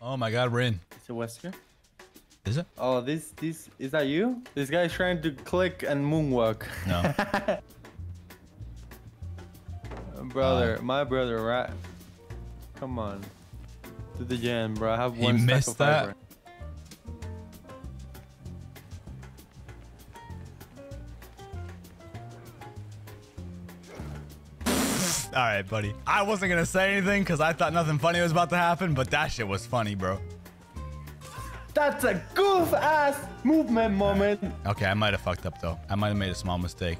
Oh my god, we're in. It's a Wesker. Is it? Oh, this this is that you? This guy's trying to click and moonwalk. No. brother, Uh. my brother, right? Come on. To the gen, bro. I have one stack of that? fiber. All right, buddy. I wasn't gonna say anything because I thought nothing funny was about to happen, but that shit was funny, bro. That's a goof ass movement moment. Okay, I might have fucked up though. I might have made a small mistake.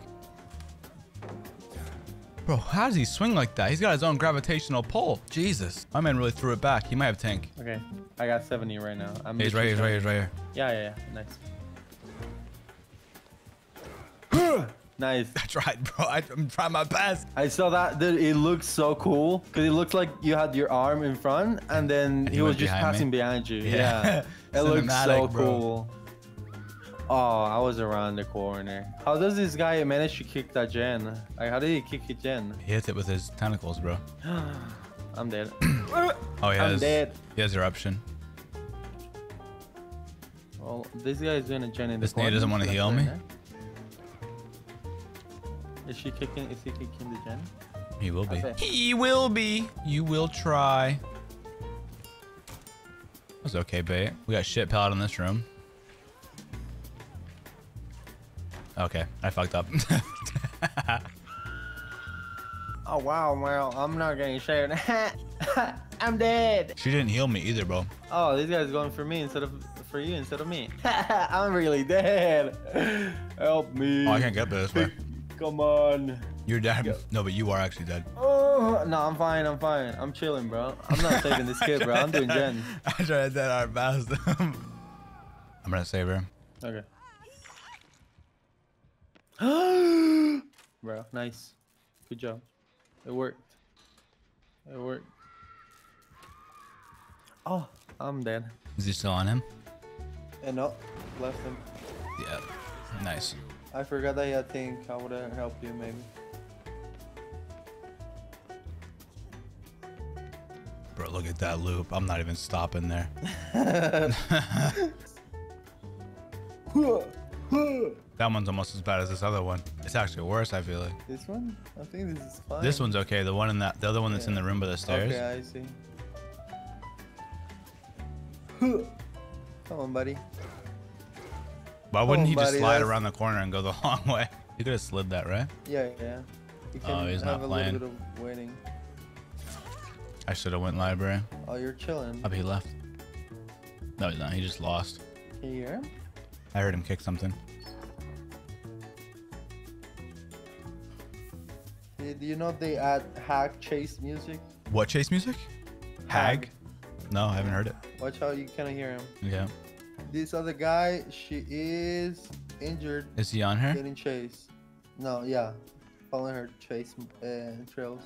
Bro, how does he swing like that? He's got his own gravitational pull. Jesus. My man really threw it back. He might have tank. Okay, I got 70 right now. I'm He's right here, he's right here, he's right here. Yeah, yeah, yeah. Nice. Nice. I tried, bro. I, I'm trying my best. I saw that. Dude, it looks so cool because it looks like you had your arm in front and then he he was just behind me? passing behind you. Yeah. Yeah. it looks so bro. cool. Oh, I was around the corner. How does this guy manage to kick that gen? Like, how did he kick it gen? He hits it with his tentacles, bro. I'm dead. Oh, he I'm has. dead. He has eruption. Well, this guy is doing a gen in This the corner. nade doesn't wanna heal me? there. Is she kicking? Is he kicking the gen? He will be. He will be. You will try. That's okay, bait. We got shit pallet in this room. Okay, I fucked up. Oh wow, well, I'm not getting shared. I'm dead. she didn't heal me either, bro. Oh, this guy's going for me instead of for you instead of me. I'm really dead. Help me. Oh, I can't get this way. Come on. You're dead. No, but you are actually dead. Oh no, I'm fine. I'm fine. I'm chilling, bro. I'm not saving this kid, bro. I'm doing gen. I tried that our best. I'm gonna save her. Okay. bro, nice. Good job. It worked. It worked. Oh, I'm dead. Is he still on him? And no, left him. Yeah. Nice. I forgot had think. I would have helped you maybe. Bro, look at that loop. I'm not even stopping there. That one's almost as bad as this other one. It's actually worse, I feel like. this one? I think this is fine. This one's okay. The one in that, the other one that's in the room by the stairs. Okay, I see. Come on, buddy. Why wouldn't Oh, he just slide around the corner and go the long way? He could have slid that, right? Yeah, yeah. You oh, can Oh, he's have not a playing. little bit of waiting. I should have went library. Oh, you're chilling. Oh, he left. No, he's not. He just lost. Can you hear him? I heard him kick something. Do do you know they add Hag chase music? What chase music? Hag? No, I haven't heard it. Watch how you kind of hear him. Yeah. This other guy, she is injured, Is he on her? getting chased. No, yeah, following her chase uh, trails.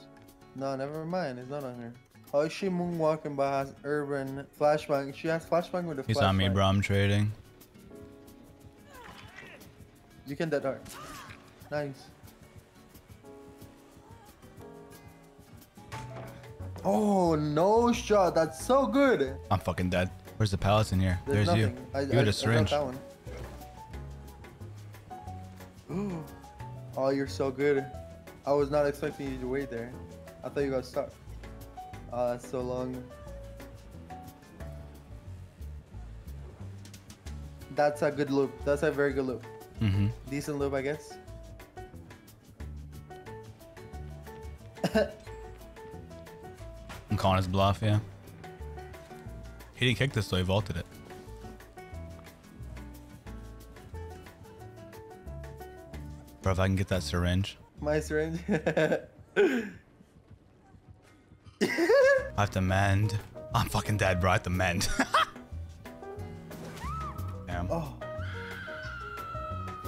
No, never mind. It's not on her. How is she moonwalking by has urban flashbang? She has flashbang with a He's flashlight. on me, bro. I'm trading. You can dead her. Nice. Oh, no shot. That's so good. I'm fucking dead. Where's the pallets in here? There's, There's, you. I, you I, had I a syringe. got that one. oh, you're so good. I was not expecting you to wait there. I thought you got stuck. Oh, that's so long. That's a good loop. That's a very good loop. Mm-hmm. Decent loop, I guess. I'm calling his bluff, yeah. He didn't kick this, though. He vaulted it. Bro, if I can get that syringe, My syringe. I have to mend. I'm fucking dead, bro. I have to mend. Damn. oh.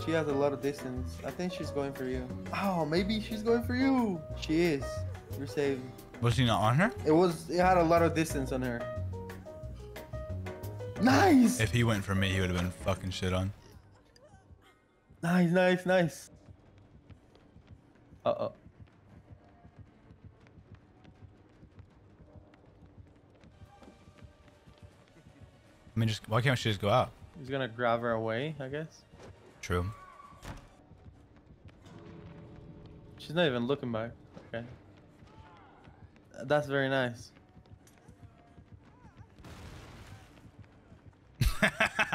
She has a lot of distance. I think she's going for you. Oh, maybe she's going for you. She is. You're saved. Was she not on her? It was. It had a lot of distance on her. Nice. If he went for me, he would have been fucking shit on. Nice, nice, nice. Uh oh. I mean, just why can't she just go out? He's gonna grab her away, I guess. True. She's not even looking back. Okay. That's very nice.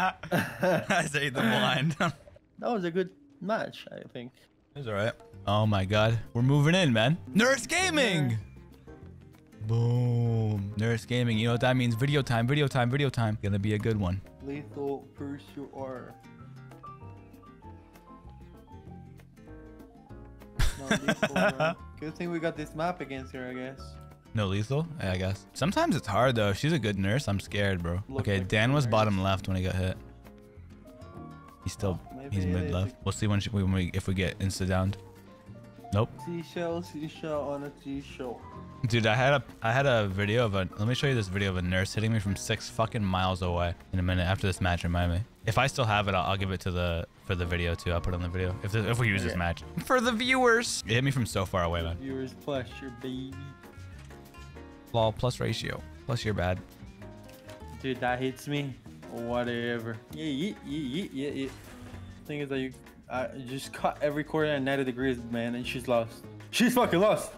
I say the blind. That was a good match, I think. It's alright. Oh my god. We're moving in, man. Nurse Gaming! Boom. Nurse Gaming. You know what that means? Video time, video time, video time. Gonna be a good one. Lethal Pursuer. Not lethal, man. Good thing we got this map against here, I guess. No lethal? Yeah, I guess. Sometimes it's hard though. If she's a good nurse, I'm scared, bro. Look okay, like Dan was nurse. bottom left when he got hit. He's still, he's mid left. We'll see when, she, when we, if we get insta downed. Nope. Seashell, seashell on a seashell. Dude, I had a I had a video of a let me show you this video of a nurse hitting me from six fucking miles away in a minute after this match remind me. If I still have it, I'll, I'll give it to the for the video too. I'll put it on the video if the, if we use this match for the viewers. It hit me from so far away, man. Viewers pleasure, baby. Lol plus ratio plus you're bad. Dude, that hits me. Whatever. Yeah, yeah, yeah, yeah, yeah, yeah. Thing is that you, I just cut every corner at 90 degrees, man, and she's lost. She's fucking lost.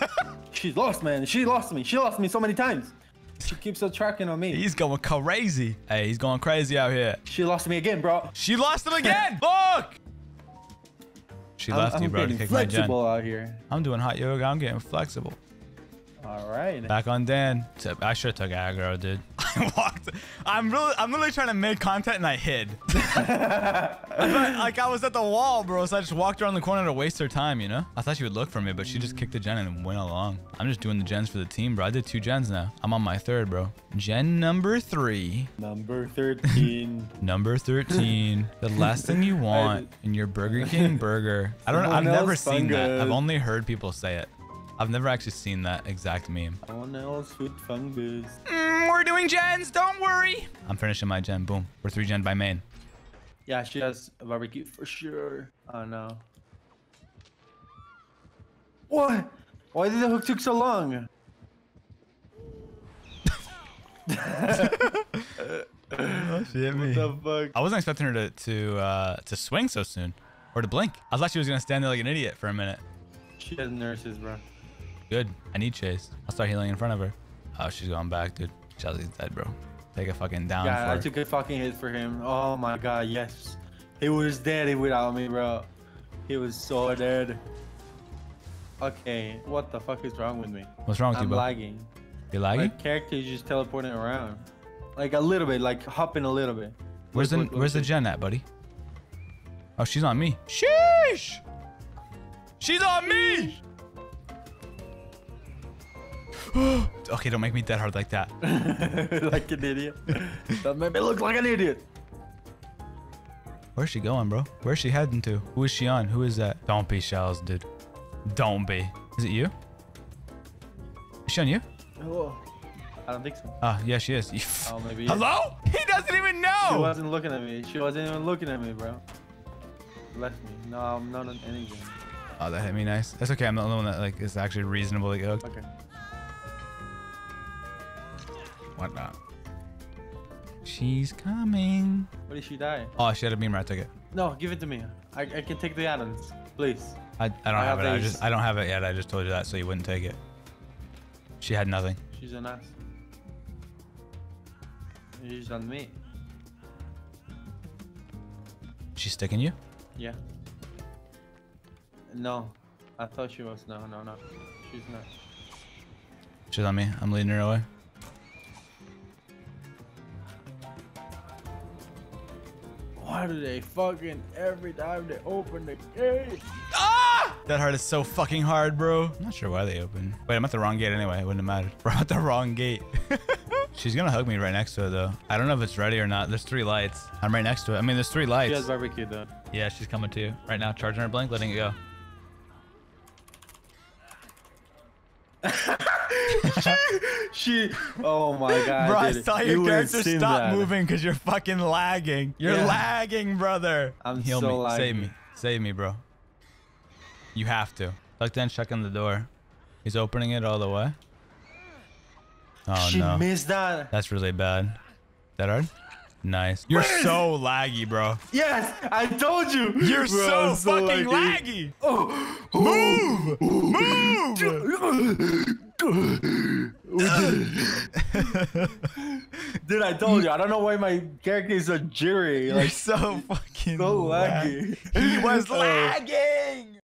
she's lost, man. She lost me. She lost me so many times. She keeps on tracking on me. He's going crazy. Hey, he's going crazy out here. She lost me again, bro. She lost him again. Look. She I'm, left I'm you, bro, to getting kick my gen. flexible out here. I'm doing hot yoga. I'm getting flexible. All right. Back on Dan. Tip- I should have took aggro, dude. I walked. I'm really, I'm literally trying to make content and I hid. I like I was at the wall, bro. So I just walked around the corner to waste her time, you know. I thought she would look for me, but she just kicked the gen and went along. I'm just doing the gens for the team, bro. I did two gens now. I'm on my third, bro. Gen number three, Number 13. number 13. the last thing you want in your Burger King burger. I don't. I've never else seen that. I've only heard people say it. I've never actually seen that exact meme. Someone else with fungus. Mm, we're doing gens. Don't worry. I'm finishing my gen. Boom. We're three gen by main. Yeah, she has a barbecue for sure. Oh no. What? Why did the hook take so long? Oh, she hit me. The fuck? I wasn't expecting her to to uh, to swing so soon, or to blink. I thought she was gonna stand there like an idiot for a minute. She has nurses, bro. Good. I need chase. I'll start healing in front of her. Oh, she's going back, dude. Chelsea's dead, bro. Take a fucking down Yeah, I her. took a fucking hit for him. Oh my god, yes. He was dead without me, bro. He was so dead. Okay, what the fuck is wrong with me? What's wrong with you, I'm lagging. You My lagging? character is just teleporting around. Like a little bit, like hopping a little bit. Where's the Look, look, Where's the gen at, buddy? Oh, she's on me. Sheesh! She's on me! okay, don't make me dead hard like that. like an idiot. that made me look like an idiot. Where's she going, bro? Where's she heading to? Who is she on? Who is that? Don't be shells, dude. Don't be. Is it you? Is she on you? Oh, I don't think so. Ah, yeah, she is. Oh, maybe. Hello? He doesn't even know. She wasn't looking at me. She wasn't even looking at me, bro. Left me. No, I'm not on anything. Oh, that hit me nice. That's okay. I'm the only one that like is actually reasonably good. Okay. What not? She's coming. What did she die? Oh, she had a beam right. ticket. No, give it to me. I, I can take the add-ons, please. I, I don't I have, have it. I just I don't have it yet. I just told you that so you wouldn't take it. She had nothing. She's an ass. She's on me. She's sticking you. Yeah. No. I thought she was. No, no, no. She's not. She's on me. I'm leading her away. Why do they fucking every time they open the gate? Ah! That heart is so fucking hard, bro. I'm not sure why they open. Wait, I'm at the wrong gate anyway. It wouldn't have mattered. We're at the wrong gate. She's gonna hug me right next to it though. I don't know if it's ready or not. There's three lights. I'm right next to it. I mean, there's three lights. She lights. has barbecue though. Yeah, she's coming to you right now. Charging her blink, letting it go. She. Oh my god. Bro, I dude. saw You your would've character stop that. moving because you're fucking lagging. You're Yeah. lagging, brother. I'm Heal so me. Save me. Save me, bro. You have to. Tucked in, checking the door. He's opening it all the way. Oh she no. missed that. That's really bad. That hard? Nice. You're Where's- so laggy, bro. Yes, I told you. You're Bro, so I'm fucking lucky. laggy. Oh, oh. Move! Oh. Move! Dude, I told you. I don't know why my character is so jittery. You're so fucking so laggy. He was Oh. lagging.